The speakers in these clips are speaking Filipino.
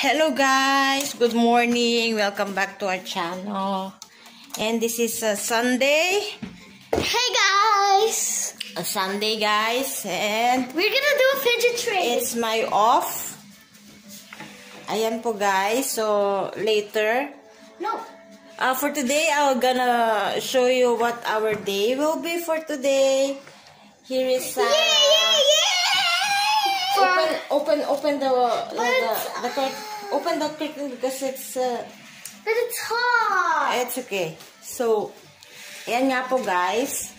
Hello guys, good morning. Welcome back to our channel. And this is a Sunday. Hey guys! A Sunday guys. And We're gonna do a fidget tray. it's my off. Ayan po guys. So later, no. uh, for today, I'm gonna show you what our day will be for today. Here is uh, Yeah, yeah, yeah! open open open the the, the, open the curtain because it's uh, But it's hot. It's okay. So, ayan nga po guys.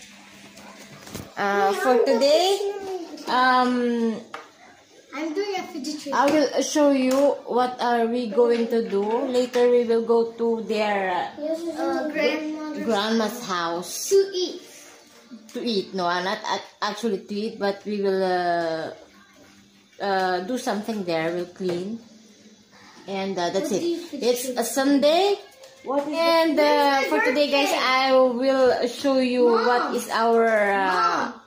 Uh, for today, um, I'm doing a fidget tray. I will show you what are we going to do. Later, we will go to their uh, grandmother grandma's house to eat. to eat. No, uh, not actually to eat, but we will uh, uh, do something there. We'll clean. And uh, that's it. What It's a Sunday. And uh, for today, guys, I will show you Mom. what is our uh, Mom,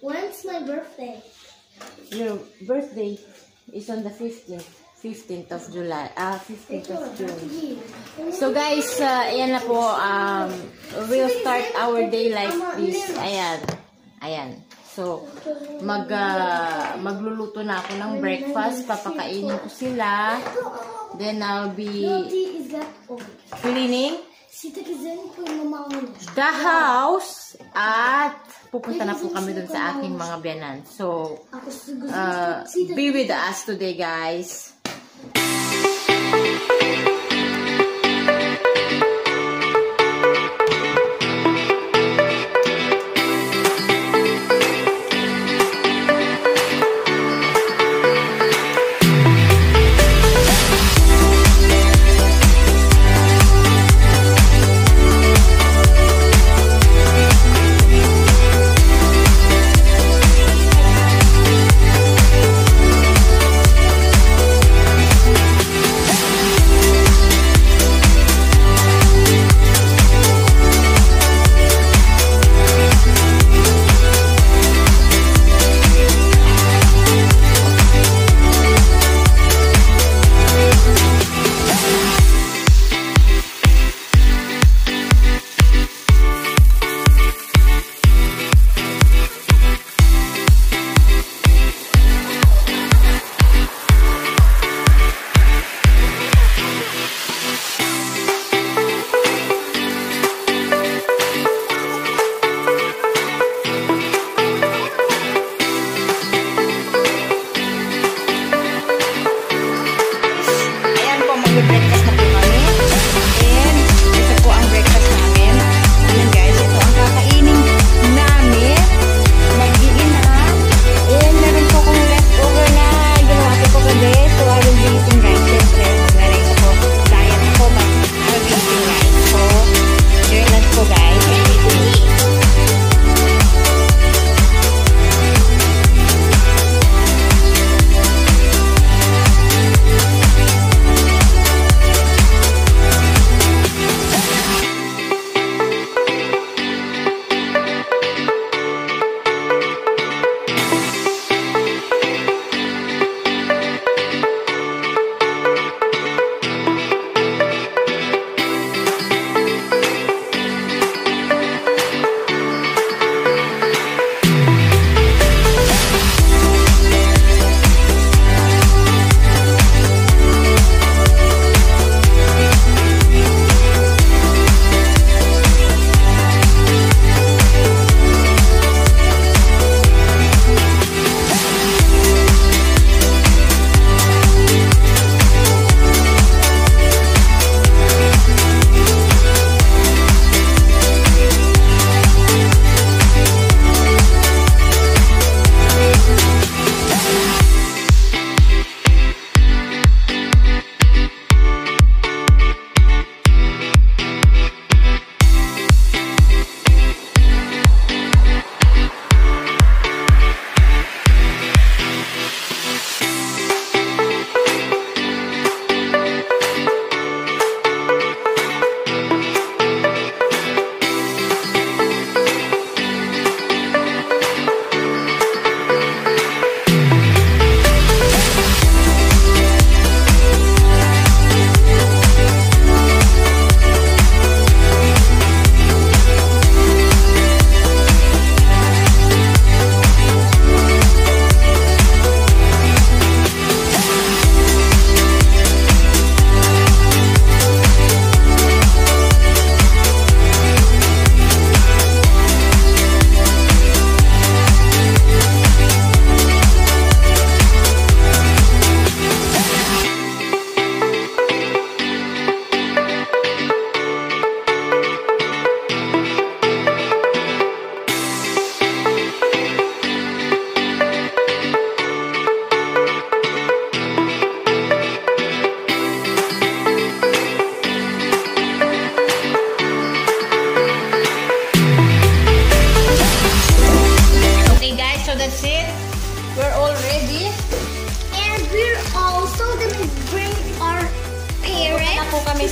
when's my birthday? your birthday is on the 15th. 15th of July. Ah, 15th of June. So guys, uh, ayan na po. Um, we'll start our day like this. Ayan. Ayan. So, mag, uh, magluluto na ako ng breakfast. Papakainin ko sila. Then I'll be cleaning the house at pupunta na po kami dun sa aking mga biyanan. So, uh, be with us today, guys.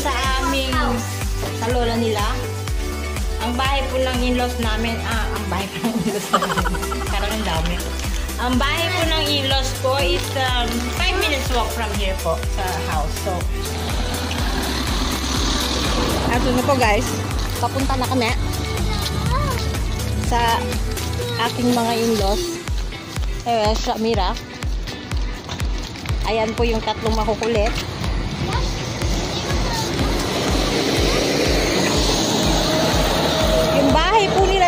Sa aming sa lola nila. Ang bahay po ng in-laws namin, ah, ang bahay po ng in-laws namin. Parang ang dami. Ang bahay po ng in-laws ko is 5 minutes walk from here po sa house. So, Ato na po guys. Papunta na kami sa aking mga in-laws. Eh, sa Mira. Ayan po yung tatlong makukulit.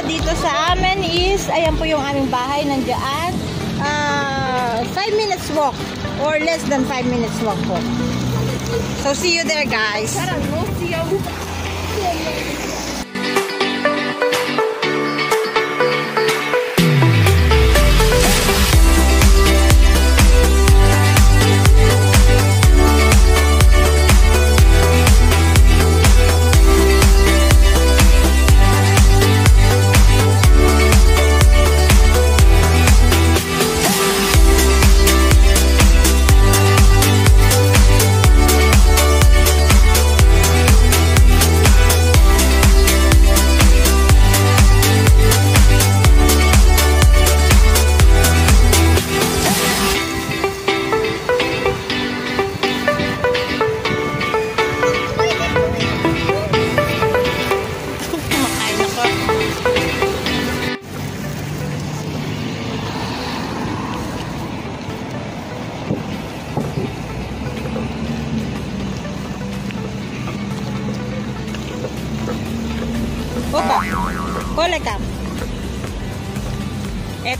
Dito sa amin is, ayan po yung aming bahay, nandiyan. 5 minutes walk or less than 5 minutes walk po. So, see you there guys. Kumakain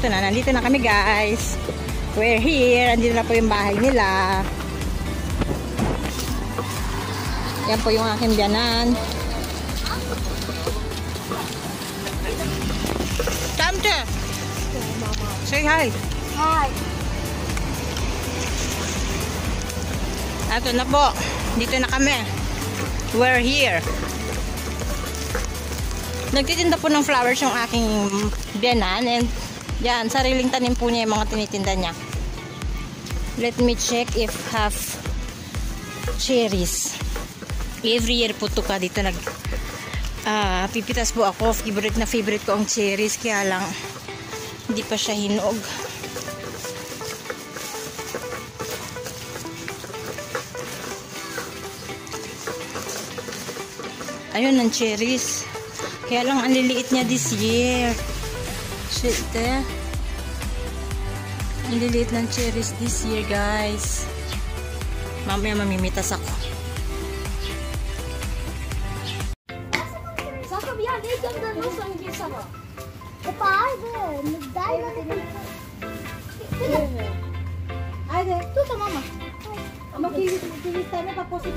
Eto na, nandito na kami guys. We're here. Andito na po yung bahay nila. Yan po yung aking biyanan. Tante! Say hi. Hi. Ato na po. Dito na kami. We're here. Nagtitinda po ng flowers yung aking biyanan and yan, sariling tanim po niya yung mga tinitinda niya. Let me check if have cherries. Every year po to ka dito nag ah, pipitas po ako. Favorite na favorite ko ang cherries kaya lang hindi pa siya hinog. Ayun, ang cherries. Kaya lang, ang liliit niya this year. Shit, eh. Ang liliit ng cherries this year, guys. Mamaya mamimitas ako. Sakab yan, eh, ganda no, sa hindi sama. Kapag, nagdaya na din. Ay, ito sa mama. Magkikilis tayo pa po si